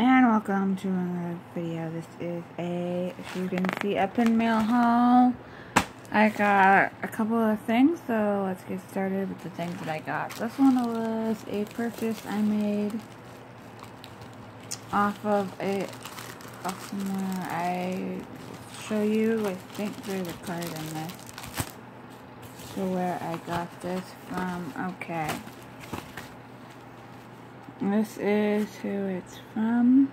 And welcome to another video. This is a, as you can see, a pin mail haul. I got a couple of things, so let's get started with the things that I got. This one was a purchase I made off of a, off somewhere. I show you, I think there's a card in this. So where I got this from. Okay. This is who it's from.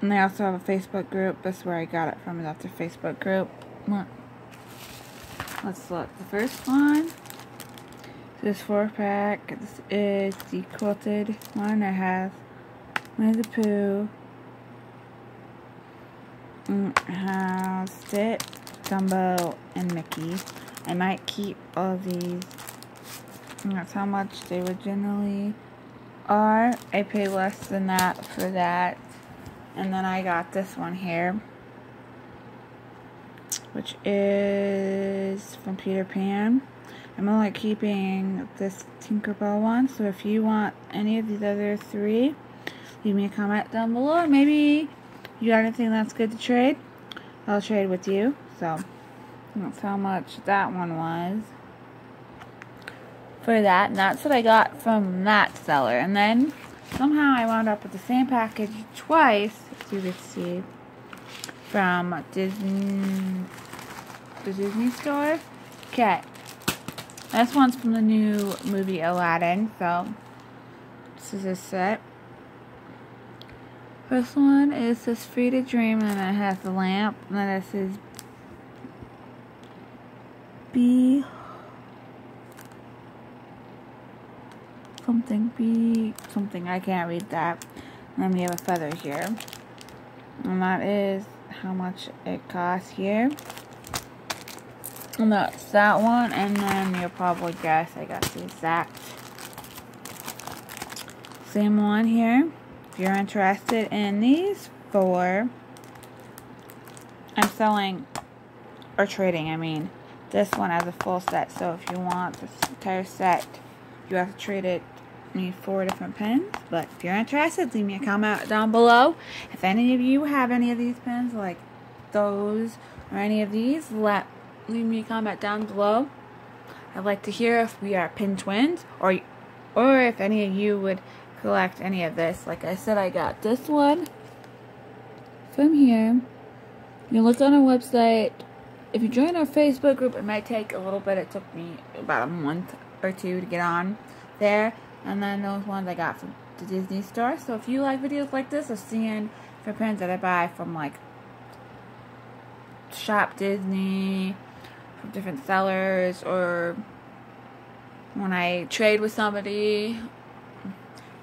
And they also have a Facebook group. That's where I got it from. That's a Facebook group. Let's look. The first one. This four pack. This is the quilted one. It has Winnie the Pooh. Mm, it has Stitch, Dumbo, and Mickey. I might keep all these that's how much they originally are. I pay less than that for that. And then I got this one here. Which is from Peter Pan. I'm only keeping this Tinkerbell one. So if you want any of these other three, leave me a comment down below. Maybe you got anything that's good to trade. I'll trade with you. So that's how much that one was for that. And that's what I got from that seller. And then somehow I wound up with the same package twice, as you can see, from Disney, the Disney store. Okay. This one's from the new movie Aladdin, so this is a set. First one is this Free to Dream, and it has the lamp, and then it says Be something be something. I can't read that. Then we have a feather here. And that is how much it costs here. And that's that one. And then you'll probably guess I got the exact same one here. If you're interested in these four I'm selling or trading I mean this one has a full set. So if you want this entire set you have to trade it need four different pens. But if you're interested, leave me a comment down below. If any of you have any of these pens, like those or any of these, let leave me a comment down below. I'd like to hear if we are pin twins or or if any of you would collect any of this. Like I said, I got this one from here. You look on our website. If you join our Facebook group, it might take a little bit. It took me about a month or two to get on there. And then those ones I got from the Disney store. So if you like videos like this of seeing for pens that I buy from like Shop Disney, from different sellers, or when I trade with somebody,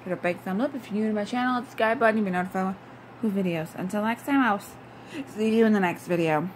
give a big thumb up. If you're new to my channel, hit the subscribe button. You'll be notified with videos. Until next time, I'll see you in the next video.